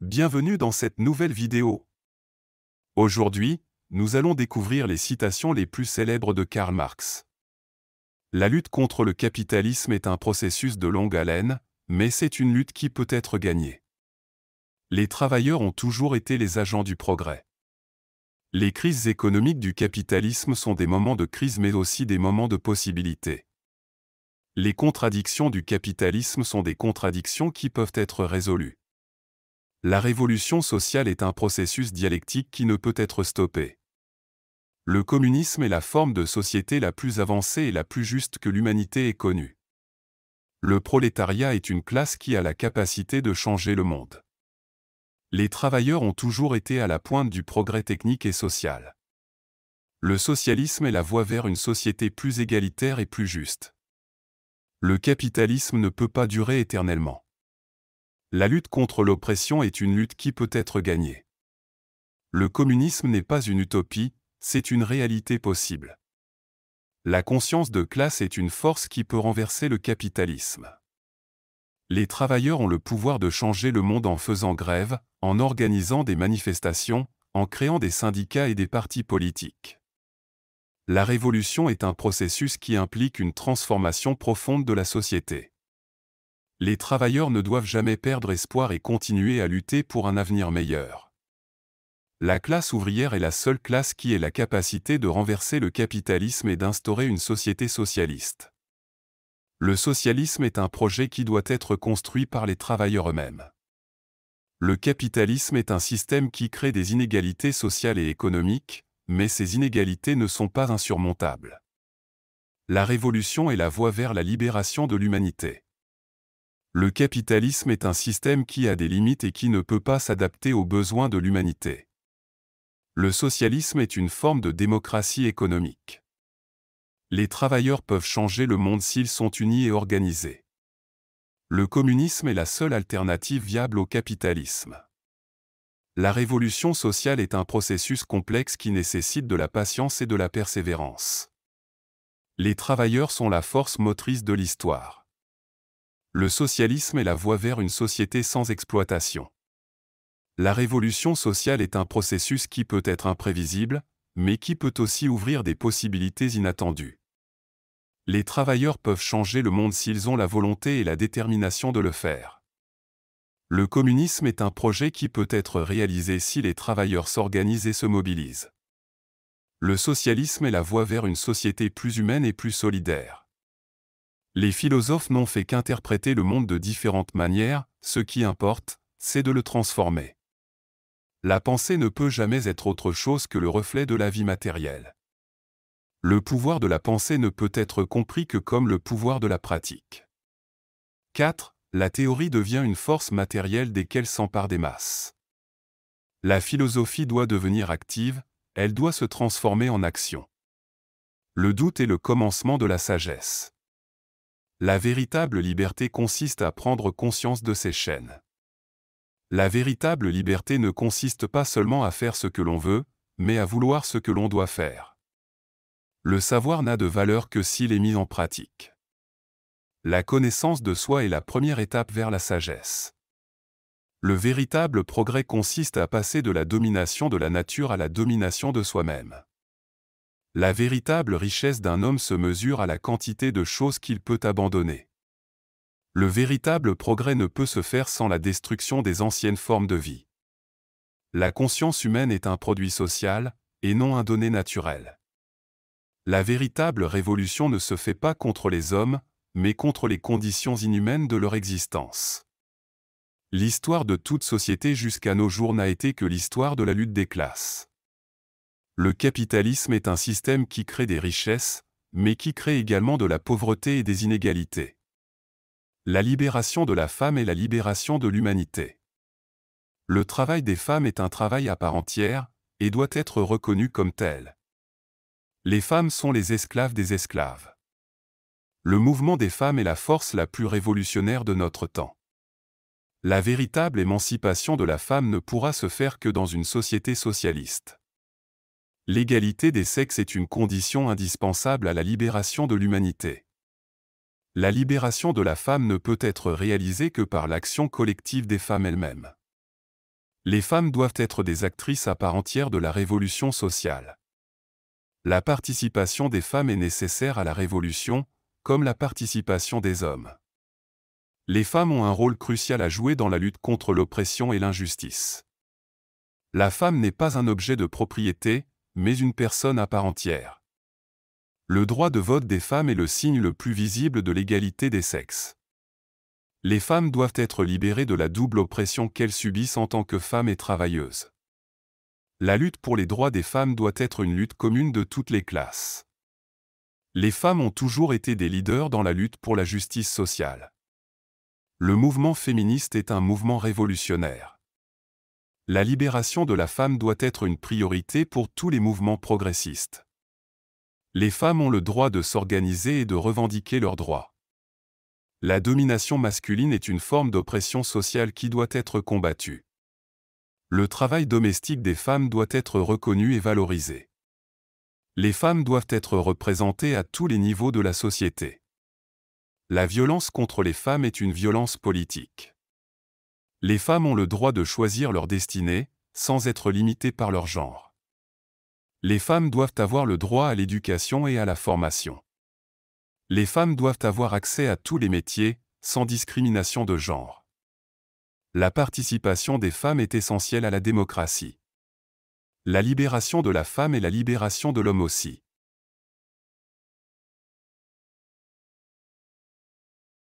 Bienvenue dans cette nouvelle vidéo. Aujourd'hui, nous allons découvrir les citations les plus célèbres de Karl Marx. La lutte contre le capitalisme est un processus de longue haleine, mais c'est une lutte qui peut être gagnée. Les travailleurs ont toujours été les agents du progrès. Les crises économiques du capitalisme sont des moments de crise mais aussi des moments de possibilité. Les contradictions du capitalisme sont des contradictions qui peuvent être résolues. La révolution sociale est un processus dialectique qui ne peut être stoppé. Le communisme est la forme de société la plus avancée et la plus juste que l'humanité ait connue. Le prolétariat est une classe qui a la capacité de changer le monde. Les travailleurs ont toujours été à la pointe du progrès technique et social. Le socialisme est la voie vers une société plus égalitaire et plus juste. Le capitalisme ne peut pas durer éternellement. La lutte contre l'oppression est une lutte qui peut être gagnée. Le communisme n'est pas une utopie, c'est une réalité possible. La conscience de classe est une force qui peut renverser le capitalisme. Les travailleurs ont le pouvoir de changer le monde en faisant grève, en organisant des manifestations, en créant des syndicats et des partis politiques. La révolution est un processus qui implique une transformation profonde de la société. Les travailleurs ne doivent jamais perdre espoir et continuer à lutter pour un avenir meilleur. La classe ouvrière est la seule classe qui ait la capacité de renverser le capitalisme et d'instaurer une société socialiste. Le socialisme est un projet qui doit être construit par les travailleurs eux-mêmes. Le capitalisme est un système qui crée des inégalités sociales et économiques, mais ces inégalités ne sont pas insurmontables. La révolution est la voie vers la libération de l'humanité. Le capitalisme est un système qui a des limites et qui ne peut pas s'adapter aux besoins de l'humanité. Le socialisme est une forme de démocratie économique. Les travailleurs peuvent changer le monde s'ils sont unis et organisés. Le communisme est la seule alternative viable au capitalisme. La révolution sociale est un processus complexe qui nécessite de la patience et de la persévérance. Les travailleurs sont la force motrice de l'histoire. Le socialisme est la voie vers une société sans exploitation. La révolution sociale est un processus qui peut être imprévisible, mais qui peut aussi ouvrir des possibilités inattendues. Les travailleurs peuvent changer le monde s'ils ont la volonté et la détermination de le faire. Le communisme est un projet qui peut être réalisé si les travailleurs s'organisent et se mobilisent. Le socialisme est la voie vers une société plus humaine et plus solidaire. Les philosophes n'ont fait qu'interpréter le monde de différentes manières, ce qui importe, c'est de le transformer. La pensée ne peut jamais être autre chose que le reflet de la vie matérielle. Le pouvoir de la pensée ne peut être compris que comme le pouvoir de la pratique. 4. La théorie devient une force matérielle dès qu'elle s'empare des masses. La philosophie doit devenir active, elle doit se transformer en action. Le doute est le commencement de la sagesse. La véritable liberté consiste à prendre conscience de ses chaînes. La véritable liberté ne consiste pas seulement à faire ce que l'on veut, mais à vouloir ce que l'on doit faire. Le savoir n'a de valeur que s'il est mis en pratique. La connaissance de soi est la première étape vers la sagesse. Le véritable progrès consiste à passer de la domination de la nature à la domination de soi-même. La véritable richesse d'un homme se mesure à la quantité de choses qu'il peut abandonner. Le véritable progrès ne peut se faire sans la destruction des anciennes formes de vie. La conscience humaine est un produit social, et non un donné naturel. La véritable révolution ne se fait pas contre les hommes, mais contre les conditions inhumaines de leur existence. L'histoire de toute société jusqu'à nos jours n'a été que l'histoire de la lutte des classes. Le capitalisme est un système qui crée des richesses, mais qui crée également de la pauvreté et des inégalités. La libération de la femme est la libération de l'humanité. Le travail des femmes est un travail à part entière, et doit être reconnu comme tel. Les femmes sont les esclaves des esclaves. Le mouvement des femmes est la force la plus révolutionnaire de notre temps. La véritable émancipation de la femme ne pourra se faire que dans une société socialiste. L'égalité des sexes est une condition indispensable à la libération de l'humanité. La libération de la femme ne peut être réalisée que par l'action collective des femmes elles-mêmes. Les femmes doivent être des actrices à part entière de la révolution sociale. La participation des femmes est nécessaire à la révolution, comme la participation des hommes. Les femmes ont un rôle crucial à jouer dans la lutte contre l'oppression et l'injustice. La femme n'est pas un objet de propriété, mais une personne à part entière. Le droit de vote des femmes est le signe le plus visible de l'égalité des sexes. Les femmes doivent être libérées de la double oppression qu'elles subissent en tant que femmes et travailleuses. La lutte pour les droits des femmes doit être une lutte commune de toutes les classes. Les femmes ont toujours été des leaders dans la lutte pour la justice sociale. Le mouvement féministe est un mouvement révolutionnaire. La libération de la femme doit être une priorité pour tous les mouvements progressistes. Les femmes ont le droit de s'organiser et de revendiquer leurs droits. La domination masculine est une forme d'oppression sociale qui doit être combattue. Le travail domestique des femmes doit être reconnu et valorisé. Les femmes doivent être représentées à tous les niveaux de la société. La violence contre les femmes est une violence politique. Les femmes ont le droit de choisir leur destinée, sans être limitées par leur genre. Les femmes doivent avoir le droit à l'éducation et à la formation. Les femmes doivent avoir accès à tous les métiers, sans discrimination de genre. La participation des femmes est essentielle à la démocratie. La libération de la femme est la libération de l'homme aussi.